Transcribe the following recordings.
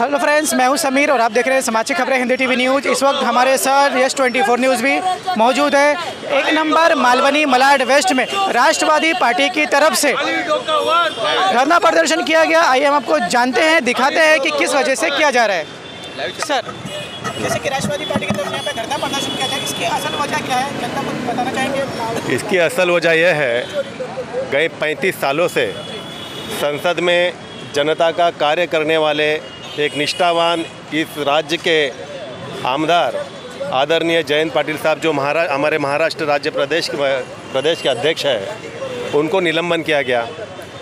Hello friends मैं हूँ समीर और आप देख रहे हैं समाचार खबरें, हिंदी टीवी न्यूज़। इस वक्त हमारे साथ यस 24 न्यूज़ भी मौजूद है। एक नंबर मालवनी मलाड वेस्ट में राष्ट्रवादी पार्टी की तरफ़ से धरना प्रदर्शन किया गया। आइए हम आपको जानते हैं, दिखाते हैं कि किस वजह से किया जा रहा है। सर, जैसे कि राष्ट्रवादी पार्टी की तरफ़ धरना प्रदर्शन किया जाए, इसकी असल वजह क्या है? जनता बताना चाहेंगे इसकी असल वजह यह है, गए 35 सालों से संसद में जनता का कार्य करने वाले एक निष्ठावान इस राज्य के आमदार आदरणीय जयंत पाटिल साहब, जो महारा, हमारे महाराष्ट्र राज्य प्रदेश के प्रदेश के अध्यक्ष है, उनको निलंबन किया गया।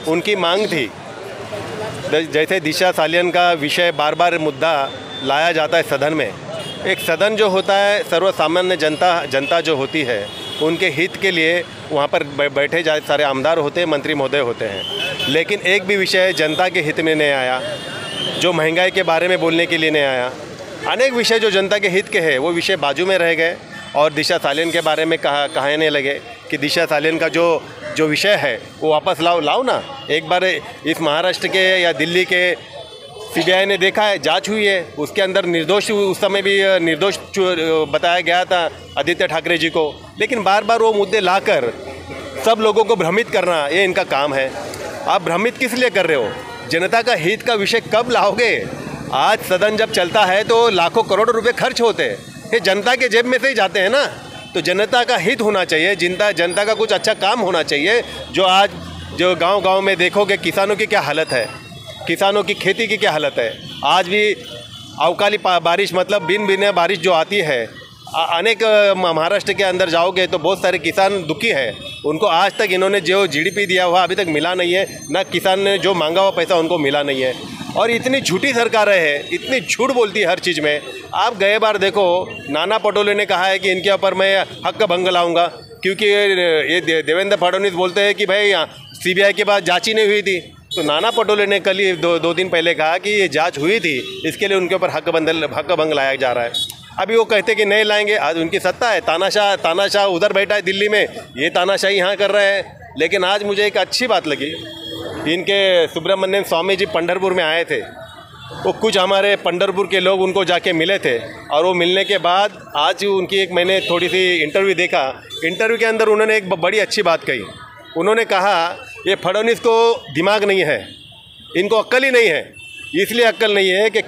उनकी मांग थी, जैसे दिशा सालियन का विषय बार बार मुद्दा लाया जाता है सदन में, एक सदन जो होता है, सर्वसामान्य जनता जनता जो होती है, उनके हित के लिए वहाँ पर बैठे जाए सारे आमदार होते हैं, मंत्री महोदय होते हैं। लेकिन एक भी विषय जनता के हित में नहीं आया। जो महँगाई के बारे में बोलने के लिए नहीं आया। अनेक विषय जो जनता के हित के हैं, वो विषय बाजू में रह गए और दिशा सालियन के बारे में कहा कहने लगे कि दिशा सालियन का जो जो विषय है, वो वापस लाओ लाओ ना। एक बार इस महाराष्ट्र के या दिल्ली के सीबीआई ने देखा है, जाँच हुई है। उसके अंदर निर्दोष उस समय भी निर्दोष बताया गया था आदित्य ठाकरे जी को। लेकिन बार बार वो मुद्दे लाकर सब लोगों को भ्रमित करना, ये इनका काम है। आप भ्रमित किस लिए कर रहे हो? जनता का हित का विषय कब लाओगे? आज सदन जब चलता है तो लाखों करोड़ों रुपए खर्च होते हैं। ये जनता के जेब में से ही जाते हैं ना? तो जनता का हित होना चाहिए जनता जनता का कुछ अच्छा काम होना चाहिए, जो आज, जो गाँव गाँव में देखोगे किसानों की क्या हालत है? किसानों की खेती की क्या हालत है? आज भी अवकाली बारिश मतलब बिन बिन बारिश जो आती है अनेक महाराष्ट्र के अंदर जाओगे तो बहुत सारे किसान दुखी है। उनको आज तक इन्होंने जो जीडीपी दिया हुआ, अभी तक मिला नहीं है। ना किसान ने जो मांगा हुआ पैसा, उनको मिला नहीं है। और इतनी झूठी सरकारें हैं, इतनी झूठ बोलती है हर चीज़ में। आप गए बार देखो, नाना पटोले ने कहा है कि इनके ऊपर मैं हक भंग लाऊँगा। क्योंकि ये देवेंद्र फडणवीस बोलते हैं कि भाई सीबीआई के बाद जाँच ही नहीं हुई थी। तो नाना पटोले ने कल ही दो दो दिन पहले कहा कि ये जाँच हुई थी, इसके लिए उनके ऊपर हक बंद हक भंग लाया जा रहा है। अभी वो कहते कि नहीं लाएँगे, आज उनकी सत्ता है। तानाशाह तानाशाह उधर बैठा है दिल्ली में, ये तानाशाही यहाँ कर रहे हैं। लेकिन आज मुझे एक अच्छी बात लगी इनके सुब्रमण्यम स्वामी जी पंडरपुर में आए थे। वो कुछ हमारे पंडरपुर के लोग उनको जाके मिले थे, और वो मिलने के बाद आज उनकी एक मैंने थोड़ी सी इंटरव्यू देखा। इंटरव्यू के अंदर उन्होंने एक बड़ी अच्छी बात कही। उन्होंने कहा, ये फडणवीस को दिमाग नहीं है, इनको अक्ल ही नहीं है। इसलिए अक्ल नहीं है कि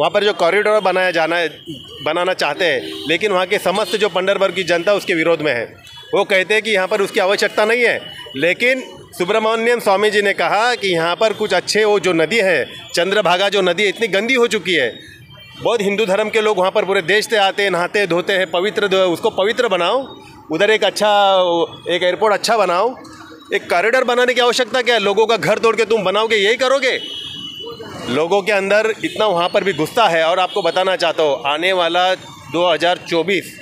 वहाँ पर जो कॉरिडोर बनाया जाना है, बनाना चाहते हैं, लेकिन वहाँ के समस्त जो पंडरबर की जनता उसके विरोध में है। वो कहते हैं कि यहाँ पर उसकी आवश्यकता नहीं है। लेकिन सुब्रमण्यम स्वामी जी ने कहा कि यहाँ पर कुछ अच्छे वो जो नदी है, चंद्रभागा जो नदी है, इतनी गंदी हो चुकी है। बहुत हिंदू धर्म के लोग वहाँ पर पूरे देश से आते हैं, नहाते धोते हैं, पवित्र उसको पवित्र बनाओ। उधर एक अच्छा एक एयरपोर्ट अच्छा बनाओ। एक कॉरिडोर बनाने की आवश्यकता क्या है? लोगों का घर तोड़ के तुम बनाओगे, यही करोगे? लोगों के अंदर इतना वहाँ पर भी गुस्सा है और आपको बताना चाहता हूँ, आने वाला 2024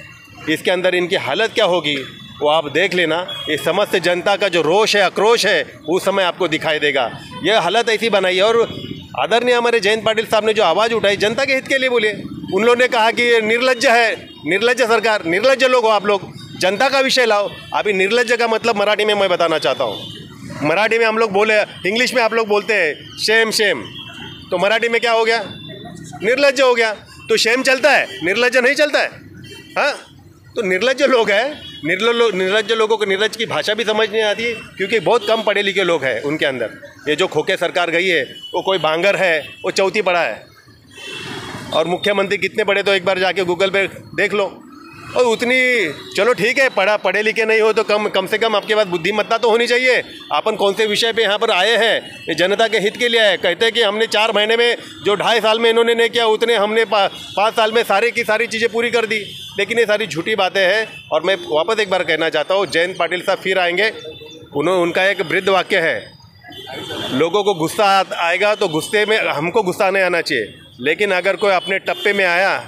इसके अंदर इनकी हालत क्या होगी, वो आप देख लेना। ये समस्त जनता का जो रोष है, आक्रोश है, उस समय आपको दिखाई देगा। यह हालत ऐसी बनाई है और आदरणीय हमारे जयंत पाटिल साहब ने जो आवाज़ उठाई, जनता के हित के लिए बोले। उन लोगों ने कहा कि ये निर्लज है निर्लज सरकार निर्लज लोग हो आप लोग। जनता का विषय लाओ। अभी निर्लज का मतलब मराठी में मैं बताना चाहता हूँ। मराठी में हम लोग बोले, इंग्लिश में आप लोग बोलते हैं शेम शेम तो मराठी में क्या हो गया? निर्लज हो गया। तो शेम चलता है? निर्लज नहीं चलता है? हाँ? तो निर्लज लोग हैं। निर्ल निर्लज लोगों को निर्लज की भाषा भी समझ नहीं आती, क्योंकि बहुत कम पढ़े लिखे लोग हैं उनके अंदर। ये जो खोखे सरकार गई है, वो कोई बांगर है, वो चौथी पढ़ा है। और मुख्यमंत्री कितने पढ़े तो एक बार जाके गूगल पे देख लो। और उतनी, चलो ठीक है, पढ़ा, पढ़े लिखे नहीं हो तो कम कम से कम आपके पास बुद्धिमत्ता तो होनी चाहिए। अपन कौन से विषय पे यहाँ पर आए हैं? जनता के हित के लिए आए कहते हैं कि हमने चार महीने में, जो ढाई साल में इन्होंने नहीं किया, उतने हमने पाँच साल में सारे की सारी चीज़ें पूरी कर दी। लेकिन ये सारी झूठी बातें हैं और मैं वापस एक बार कहना चाहता हूँ, जयंत पाटिल साहब फिर आएँगे। उन्होंने उनका एक वृद्ध वाक्य है, लोगों को गुस्सा आएगा तो गुस्से में, हमको गुस्सा नहीं आना चाहिए। लेकिन अगर कोई अपने टप्पे में आया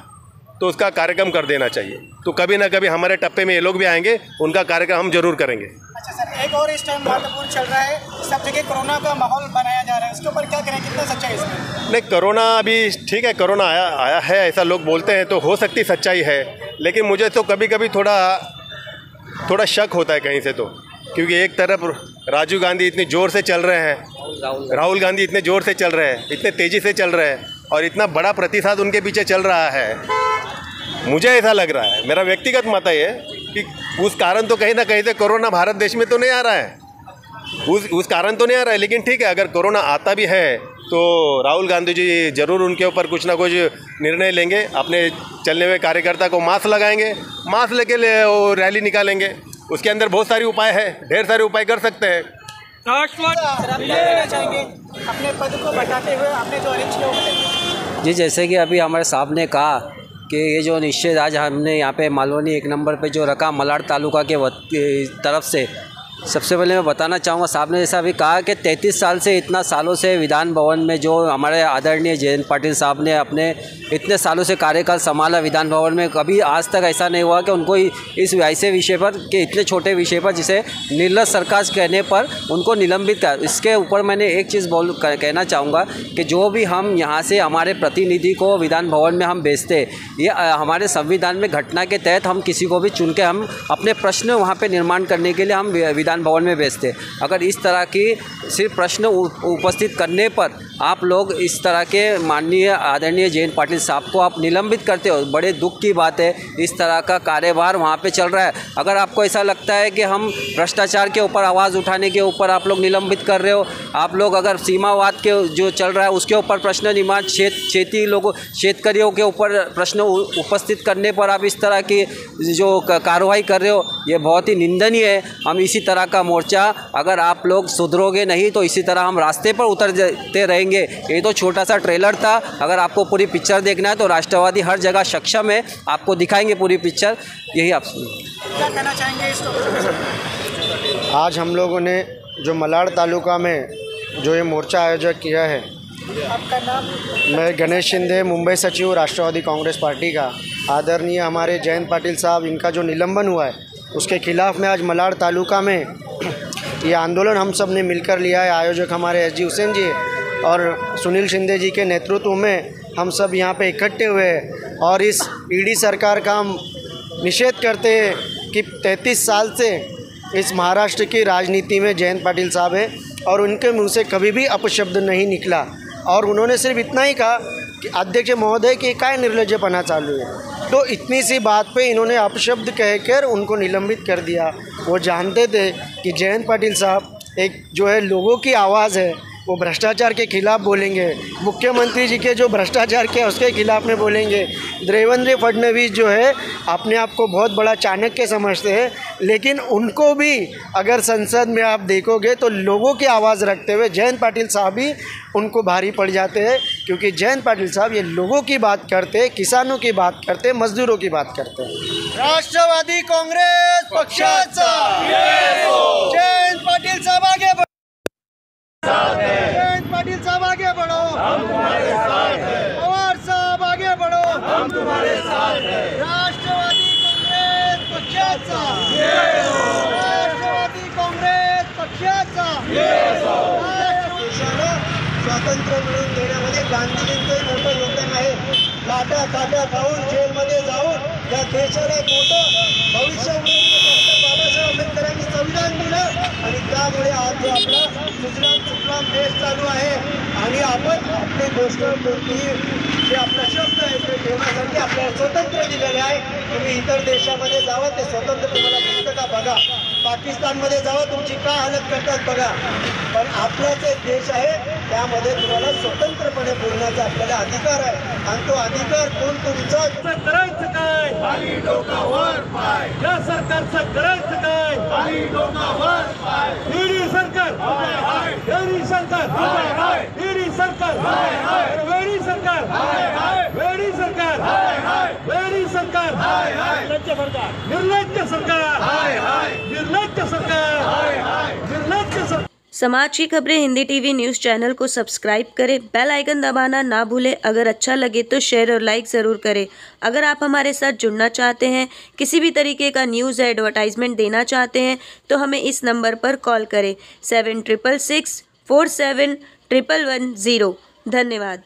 तो उसका कार्यक्रम कर देना चाहिए। तो कभी ना कभी हमारे टप्पे में ये लोग भी आएँगे उनका कार्यक्रम हम ज़रूर करेंगे। अच्छा सर एक और इस टाइम महत्वपूर्ण चल रहा है सब जगह कोरोना का माहौल बनाया जा रहा है उसके ऊपर क्या करें कितना सच्चाई इसमें? नहीं कोरोना अभी ठीक है कोरोना आया आया है ऐसा लोग बोलते हैं तो हो सकती सच्चाई है लेकिन मुझे तो कभी कभी थोड़ा थोड़ा शक होता है कहीं से तो क्योंकि एक तरफ़ राजीव गांधी इतनी ज़ोर से चल रहे हैं राहुल गांधी इतने ज़ोर से चल रहे हैं इतने तेज़ी से चल रहे हैं और इतना बड़ा प्रतिसाद उनके पीछे चल रहा है। मुझे ऐसा लग रहा है। मेरा व्यक्तिगत मत है कि उस कारण तो कहीं ना कहीं से कोरोना भारत देश में तो नहीं आ रहा है। उस उस कारण तो नहीं आ रहा है लेकिन ठीक है अगर कोरोना आता भी है तो राहुल गांधी जी ज़रूर उनके ऊपर कुछ ना कुछ निर्णय लेंगे अपने चलने हुए कार्यकर्ता को मास्क लगाएँगे मास्क लेके ले वो रैली निकालेंगे। उसके अंदर बहुत सारी उपाय है ढेर सारे उपाय कर सकते हैं। अपने पद को बताते हुए आपने जो जी जैसे कि अभी हमारे साहब ने कहा कि ये जो निश्चय आज हमने यहाँ पे मालवनी एक नंबर पे जो रखा मलाड तालुका के तरफ़ से सबसे पहले मैं बताना चाहूँगा, साहब ने जैसा अभी कहा कि तैंतीस साल से इतना सालों से विधान भवन में जो हमारे आदरणीय जयंत पाटिल साहब ने अपने इतने सालों से कार्यकाल संभाला विधान भवन में, कभी आज तक ऐसा नहीं हुआ कि उनको इस ऐसे विषय पर, कि इतने छोटे विषय पर जिसे निर्लज सरकार कहने पर उनको निलंबित कर, इसके ऊपर मैंने एक चीज़ बोल कह- कहना चाहूँगा कि जो भी हम यहाँ से हमारे प्रतिनिधि को विधान भवन में हम भेजते ये हमारे संविधान में घटना के तहत हम किसी को भी चुन के हम अपने प्रश्न वहाँ पर निर्माण करने के लिए हम वि- विधान भवन में भेजते अगर इस तरह की सिर्फ़ प्रश्न उपस्थित करने पर आप लोग इस तरह के माननीय आदरणीय जयंत पाटिल साहब को आप निलंबित करते हो, बड़े दुख की बात है, इस तरह का कार्यभार वहाँ पे चल रहा है। अगर आपको ऐसा लगता है कि हम भ्रष्टाचार के ऊपर आवाज़ उठाने के ऊपर आप लोग निलंबित कर रहे हो, आप लोग अगर सीमावाद के जो चल रहा है उसके ऊपर प्रश्न निर्माण क्षेत खेती लोगों शेतकरियों के ऊपर प्रश्न उपस्थित करने पर आप इस तरह की जो कार्रवाई कर रहे हो, ये बहुत ही निंदनीय है। हम इसी तरह का मोर्चा अगर आप लोग सुधरोगे नहीं तो इसी तरह हम रास्ते पर उतरते रहेंगे। ये तो छोटा सा ट्रेलर था। अगर आपको पूरी पिक्चर देखना है तो राष्ट्रवादी हर जगह सक्षम है। आपको दिखाएँगे पूरी पिक्चर। यही आप क्या कहना चाहेंगे? आज हम लोगों ने जो मलाड तालुका में जो ये मोर्चा आयोजक किया है आपका नाम? मैं गणेश शिंदे मुंबई सचिव राष्ट्रवादी कांग्रेस पार्टी का। आदरणीय हमारे जयंत पाटिल साहब इनका जो निलंबन हुआ है उसके खिलाफ में आज मलाड तालुका में ये आंदोलन हम सबने मिलकर लिया है, आयोजक हमारे एस जी हुसैन जी और सुनील शिंदे जी के नेतृत्व में हम सब यहाँ पे इकट्ठे हुए और इस ईडी सरकार का हम निषेध करते हैं कि 33 साल से इस महाराष्ट्र की राजनीति में जयंत पाटिल साहब हैं और उनके मुँह से कभी भी अपशब्द नहीं निकला। और उन्होंने सिर्फ़ इतना ही कहा कि अध्यक्ष महोदय कि काय निर्लजपना चालू है? तो इतनी सी बात पे इन्होंने अपशब्द कहकर उनको निलंबित कर दिया। वो जानते थे कि जयंत पाटिल साहब एक जो है लोगों की आवाज़ है वो भ्रष्टाचार के खिलाफ बोलेंगे। मुख्यमंत्री जी के जो भ्रष्टाचार के उसके खिलाफ में बोलेंगे। देवेंद्र फडणवीस जो है, अपने आप को बहुत बड़ा चाणक्य समझते हैं। लेकिन उनको भी अगर संसद में आप देखोगे तो लोगों की आवाज़ रखते हुए जयंत पाटिल साहब भी उनको भारी पड़ जाते हैं। क्योंकि जयंत पाटिल साहब ये लोगों की बात करते हैं, किसानों की बात करते हैं, मजदूरों की बात करते हैं। राष्ट्रवादी कांग्रेस पक्षाचा। जयंत पाटिल साहब आगे स्वातंत्र्य मिळवून देण्यामध्ये गांधीजींचं मोठं योगदान आहे. लाटा काट्या खाऊन जेलमध्ये जाऊन या देशाला एक मोठं भविष्य बाबासाहेब आंबेडकरांनी संविधान दिलं. आणि त्यामुळे आज जो आपला सुजलाम सुजलाम देश चालू आहे. आणि आपण आपली गोष्ट कोणतीही जे आपला शब्द आहे ते ठेवण्यासाठी आपल्याला स्वतंत्र दिलेले आहे. तुम्ही इतर देशामध्ये जावा ते स्वतंत्र तुम्हाला मिळतं का? बघा. पाकिस्तानमध्ये जावा तुमची काय हालत करतात बघा. पण आपलाच एक देश आहे त्यामध्ये तुम्हाला स्वतंत्रपणे बोलण्याचा आपल्याला अधिकार आहे. आणि तो अधिकार कोण तुमचा? करायचं काय? खाली डोकावर पाय. या सरकारचं करायचं काय? डोकावर पाय. सरकार. सरकार. निर्लज्ज सरकार। निर्लज्ज सरकार। निर्लज्ज सरकार निर्लज्ज सरकार। समाज की खबरें हिंदी टीवी न्यूज़ चैनल को सब्सक्राइब करें। बेल आइकन दबाना ना भूलें। अगर अच्छा लगे तो शेयर और लाइक ज़रूर करें। अगर आप हमारे साथ जुड़ना चाहते हैं किसी भी तरीके का न्यूज़ एडवर्टाइजमेंट देना चाहते हैं तो हमें इस नंबर पर कॉल करें। Seven triple six four seven triple one zero. धन्यवाद।